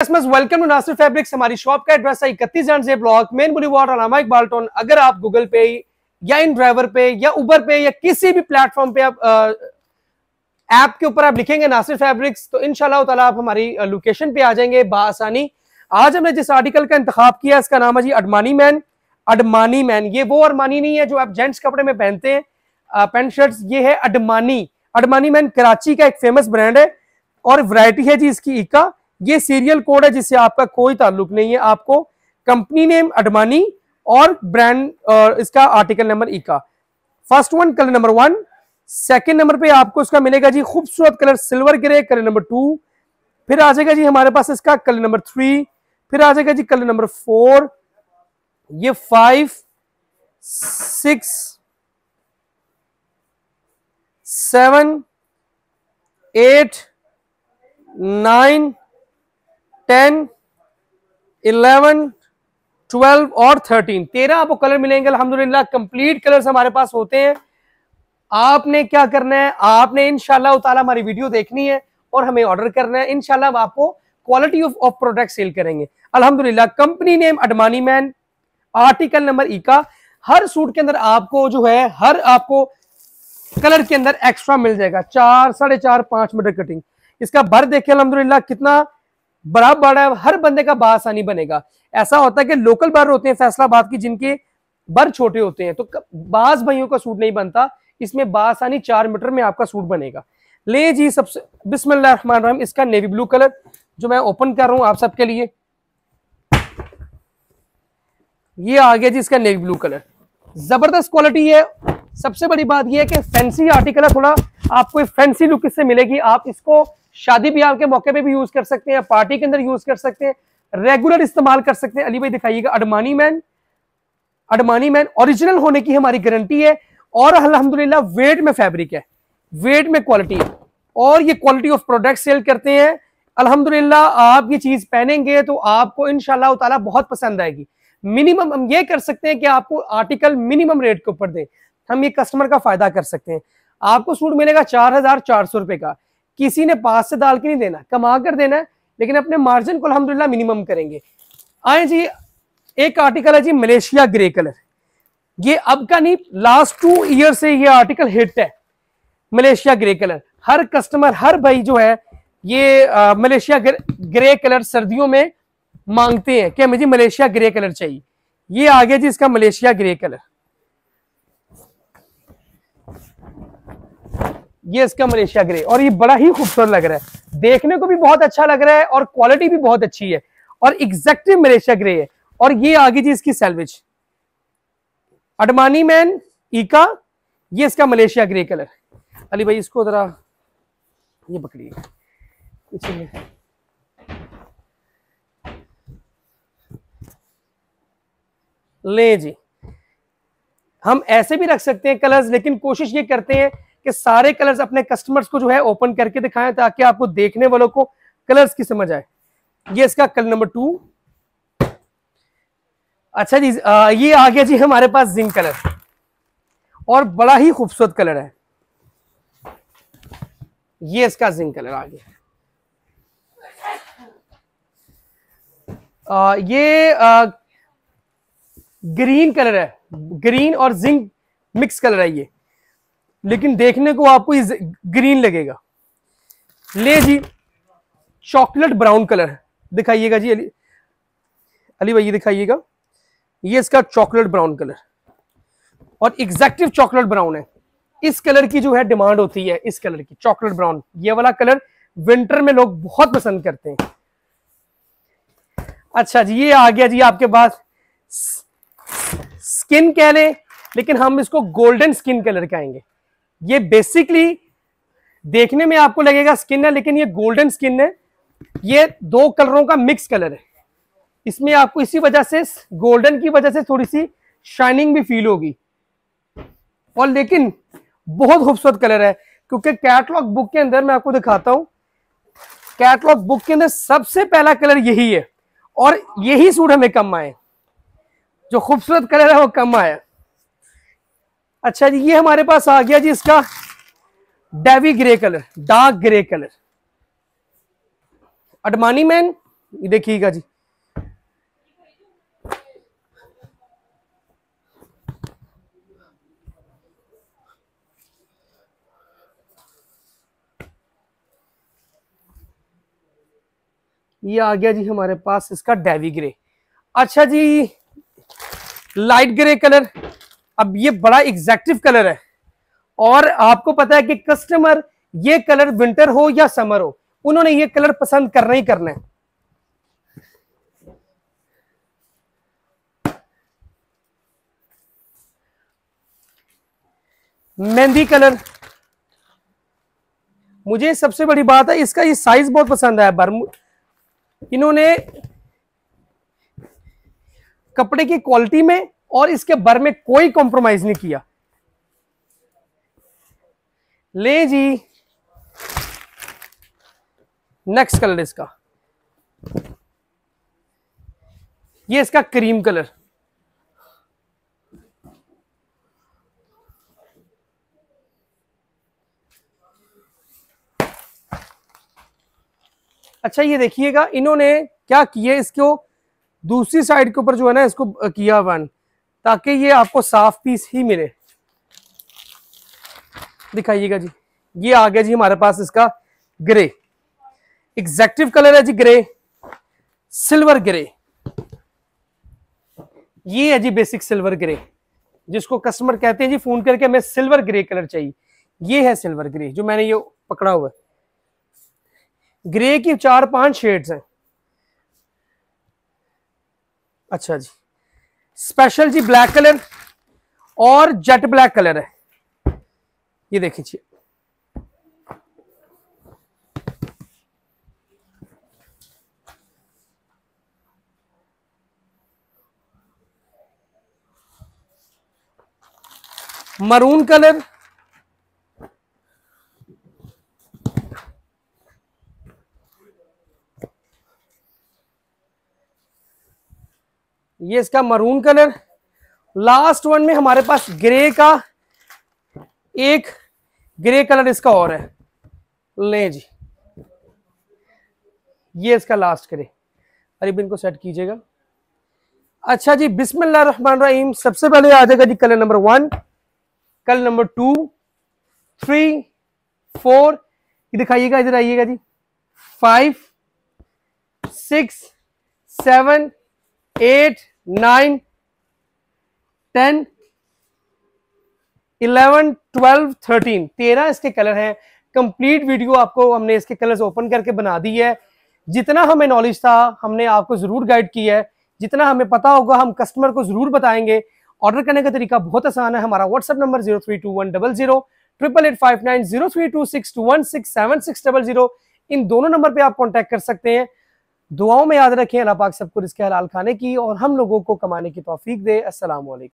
Welcome to Nasir fabrics हमारी shop का address है इकतीस जन से block main boulevard Allama Iqbal town अगर आप गूगल पे या इन ड्राइवर पे या उबर पे या किसी भी प्लेटफॉर्म पे आप ऐप के ऊपर आप लिखेंगे नासिर फैब्रिक्स तो इनशाला आप हमारी लोकेशन पे आ जाएँगे बासानी आज हमने जिस आर्टिकल का इंतखाब किया, इसका नाम है जी अडमानी मैन अडमानी मैन ये वो अडमानी नहीं है जो आप जेंट्स कपड़े में पहनते हैं पेंट शर्ट्स ये है अडमानी अडमानी मैन कराची का एक फ़ेमस ब्रांड है और वैरायटी है जी इसकी, इका। ये सीरियल कोड है जिससे आपका कोई ताल्लुक नहीं है। आपको कंपनी नेम अडमानी और ब्रांड और इसका आर्टिकल नंबर इका first one colour number one second number पे आपको इसका मिलेगा जी खूबसूरत colour silver grey colour number two फिर आ जाएगा जी हमारे पास इसका कलर नंबर थ्री फिर आ जाएगा जी कलर नंबर फोर ये five six seven eight nine ten, eleven, twelve और थर्टीन। तेरह आपको कलर मिलेंगे, अल्हम्दुलिल्लाह, कंप्लीट कलर्स हमारे पास होते हैं। आपने क्या करना है? आपने इनशाला ताला हमारी वीडियो देखनी है और हमें ऑर्डर करना है। इनशाला आपको quality of of product sale करेंगे। अल्हम्दुलिल्लाह, company name अडमानी man, article number E का हर सूट के अंदर आपको जो है, हर आपको कलर के अंदर एक्स्ट्रा मिल जाएगा। चार, साढ़े चार, पाँच मीटर कटिंग इसका भर देखिए अलहमदुल्ला कितना बड़ा बड़ा हर बंदे का बासानी बनेगा। ऐसा होता है कि लोकल बर होते हैं फैसलाबाद की, जिनके बर छोटे होते हैं तो बास भाइयों का सूट नहीं बनता। इसमें बासानी चार मीटर में आपका सूट बनेगा। ले जी सबसे, बिस्मिल्लाह इसका नेवी ब्लू कलर जो मैं ओपन कर रहा हूँ आप सबके लिए। ये आ गया जी इसका नेवी ब्लू कलर ज़बरदस्त क्वालिटी है। सबसे बड़ी बात यह है कि फैंसी आर्टिकल है, थोड़ा आपको फैंसी लुक इससे मिलेगी। आप इसको शादी ब्याह के मौके पे भी यूज़ कर सकते हैं पार्टी के अंदर यूज़ कर सकते हैं रेगुलर इस्तेमाल कर सकते हैं। अली भाई दिखाइएगा अडमानी मैन अडमानी मैन ओरिजिनल होने की हमारी गारंटी है और अल्हम्दुलिल्लाह वेट में फैब्रिक है वेट में क्वालिटी है और ये क्वालिटी ऑफ़ प्रोडक्ट सेल करते हैं। अल्हम्दुलिल्लाह आप ये चीज़ पहनेंगे तो आपको इनशाला ताला बहुत पसंद आएगी। मिनिमम हम ये कर सकते हैं कि आपको आर्टिकल मिनिमम रेट के ऊपर दें। हम ये कस्टमर का फ़ायदा कर सकते हैं। आपको सूट मिलेगा चार हज़ार चार सौ रुपए का। किसी ने पास से डाल के नहीं देना कमा कर देना है लेकिन अपने मार्जिन को अलहमदुल्ला मिनिमम करेंगे। आए जी एक आर्टिकल है जी मलेशिया ग्रे कलर ये अब का नहीं लास्ट टू ईयर से ये आर्टिकल हिट है मलेशिया ग्रे कलर हर कस्टमर हर भाई जो है ये आ, मलेशिया ग्रे कलर सर्दियों में मांगते हैं कि मुझे मलेशिया ग्रे कलर चाहिए? ये आ गया जी इसका मलेशिया ग्रे कलर ये इसका मलेशिया ग्रे, और ये बड़ा ही खूबसूरत लग रहा है। देखने को भी बहुत अच्छा लग रहा है और क्वालिटी भी बहुत अच्छी है। और एग्जैक्टली मलेशिया ग्रे है। और ये आगे जी इसकी सैलवेज अडमानी मैन ईका ये इसका मलेशिया ग्रे कलर अली भाई, इसको जरा ये पकड़िए। ले जी। हम ऐसे भी रख सकते हैं कलर्स लेकिन कोशिश ये करते हैं कि सारे कलर्स अपने कस्टमर्स को जो है ओपन करके दिखाएँ ताकि आपको देखने वालों को कलर्स की समझ आए। ये इसका कलर नंबर टू अच्छा जी आ, ये आ गया जी हमारे पास जिंक कलर और बड़ा ही खूबसूरत कलर है। ये इसका जिंक कलर आ गया। आ, ये आ, ग्रीन कलर है। ग्रीन और जिंक मिक्स कलर है ये। लेकिन देखने को आपको ग्रीन लगेगा। ले जी, चॉकलेट ब्राउन कलर दिखाइएगा जी, अली अली भाई दिखाइएगा। ये इसका चॉकलेट ब्राउन कलर। और एग्जैक्टिव चॉकलेट ब्राउन है। इस कलर की जो है डिमांड होती है, इस कलर की चॉकलेट ब्राउन। ये वाला कलर विंटर में लोग बहुत पसंद करते हैं। अच्छा जी, ये आ गया जी आपके पास। स्किन कह लें, लेकिन हम इसको गोल्डन स्किन कलर कहेंगे। ये बेसिकली देखने में आपको लगेगा स्किन है, लेकिन ये गोल्डन स्किन है। ये दो कलरों का मिक्स कलर है। इसमें आपको इसी वजह से गोल्डन की वजह से थोड़ी सी शाइनिंग भी फील होगी। और लेकिन बहुत खूबसूरत कलर है, क्योंकि कैटलॉग बुक के अंदर मैं आपको दिखाता हूँ कैटलॉग बुक के अंदर सबसे पहला कलर यही है। और यही सूट हमें कम आए। जो खूबसूरत कलर है, वो कम आया। अच्छा जी, ये हमारे पास आ गया जी इसका Davy grey colour dark grey colour अडमानी man देखिएगा जी। ये आ गया जी हमारे पास इसका डेवी ग्रे अच्छा जी लाइट ग्रे कलर अब ये बड़ा एग्जैक्टिव कलर है। और आपको पता है कि कस्टमर ये कलर विंटर हो या समर हो, उन्होंने ये कलर पसंद करना ही करना है। मेहंदी कलर मुझे सबसे बड़ी बात है, इसका ये साइज़ बहुत पसंद है। बर्म इन्होंने कपड़े की क्वालिटी में और इसके बर में कोई कॉम्प्रोमाइज नहीं किया। ले जी। नेक्स्ट कलर इसका। ये इसका क्रीम कलर अच्छा ये देखिएगा, इन्होंने क्या किया इसको? दूसरी साइड के ऊपर जो है ना, इसको किया वन ताकि ये आपको साफ़ पीस ही मिले। दिखाइएगा जी। ये आ गया जी हमारे पास इसका ग्रे। एग्जैक्टिव कलर है जी ग्रे। Silver grey. ये है जी बेसिक सिल्वर ग्रे। जिसको कस्टमर कहते हैं जी फ़ोन करके हमें सिल्वर ग्रे कलर चाहिए। ये है सिल्वर ग्रे, जो मैंने ये पकड़ा हुआ है। ग्रे की चार पाँच शेड्स हैं। अच्छा जी। स्पेशल जी ब्लैक कलर और जेट ब्लैक कलर है। ये देखिए मरून कलर ये इसका मरून कलर लास्ट वन में हमारे पास ग्रे का एक ग्रे कलर इसका और है। ले जी। ये इसका लास्ट ग्रे अरे इनको सेट कीजिएगा। अच्छा जी, बिस्मिल्लाह रहमान रहीम। सबसे पहले आ जाएगा जी colour number one colour number two three four दिखाइएगा, इधर आइएगा जी। Five six seven eight, nine, ten, eleven, twelve, thirteen. तेरह इसके कलर हैं। कंप्लीट वीडियो आपको हमने इसके कलर्स ओपन करके बना दी है। जितना हमें नॉलेज था, हमने आपको ज़रूर गाइड किया है। जितना हमें पता होगा, हम कस्टमर को ज़रूर बताएँगे। ऑर्डर करने का तरीका बहुत आसान है। हमारा WhatsApp number zero three two one double zero triple eight five nine zero three two six two one six seven six double zero इन दोनों नंबर पे आप कांटेक्ट कर सकते हैं। दुआओं में याद रखें, अल्लाह पाक सबको इसके हलाल खाने की और हम लोगों को कमाने की तोफीक दे। वालेकुम